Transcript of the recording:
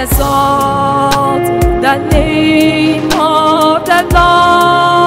Exalt the name of the Lord.